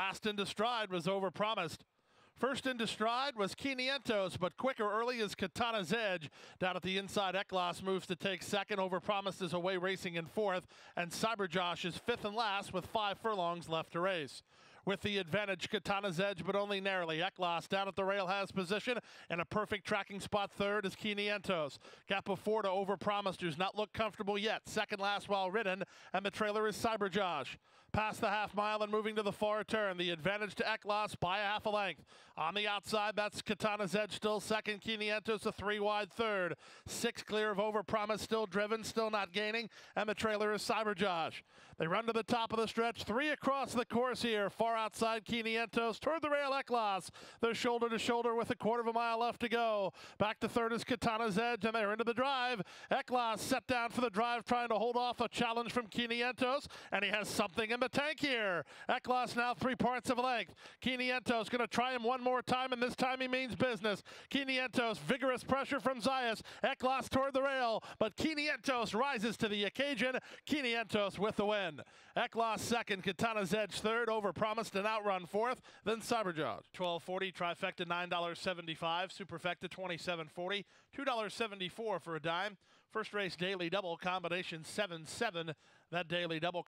Last into stride was overpromised. First into stride was Quinientos, but quicker early is Katana's Edge. Down at the inside, Eklas moves to take second. Overpromised is away racing in fourth. And Cyberjosh is fifth and last with five furlongs left to race with the advantage. Katana's edge, but only narrowly. Eklas down at the rail has position and a perfect tracking spot. Third is Quinientos. Gap of four to Overpromised, who's not looked comfortable yet. Second last while ridden, and the trailer is Cyberjosh. Past the half mile and moving to the far turn. The advantage to Eklas by a half a length. On the outside, that's Katana's edge still second. Quinientos a three wide third. Six clear of Overpromised, still driven, still not gaining, and the trailer is Cyberjosh. They run to the top of the stretch, three across the course here. Far outside Quinientos toward the rail Eklas. They're shoulder to shoulder with a quarter of a mile left to go. Back to third is Katana's Edge, and they're into the drive. Eklas set down for the drive, trying to hold off a challenge from Quinientos, and he has something in the tank here. Eklas now three parts of length. Quinientos going to try him one more time, and this time he means business. Quinientos, vigorous pressure from Zayas. Eklas toward the rail, but Quinientos rises to the occasion. Quinientos with the win. Eklas second, Katana's Edge third, Overpromised an outrun fourth, then Cyberjosh. 1240, trifecta $9.75, superfecta 27.40, $2.74 for a dime. First race daily double combination 7-7, that daily double.